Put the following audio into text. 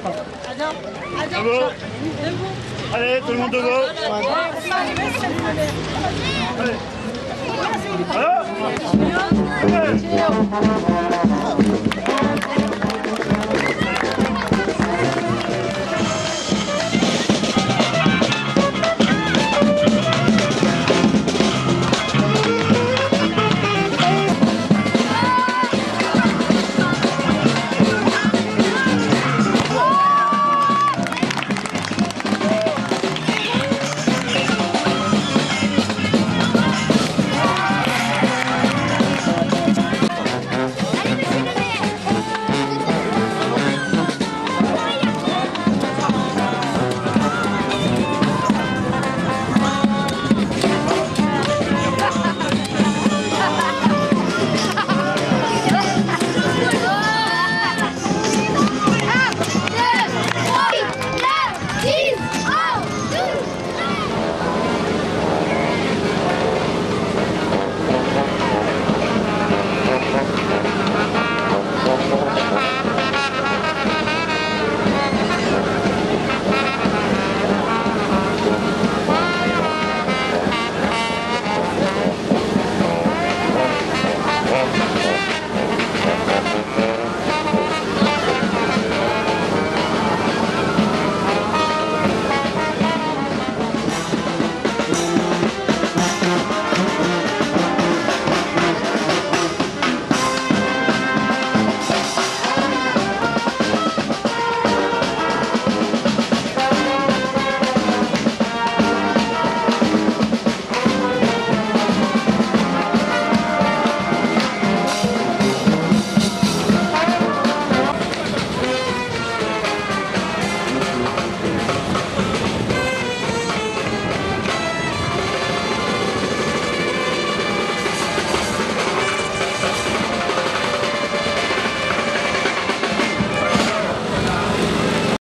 Debout. Allez, tout le monde debout. Allez. Allez. Allez.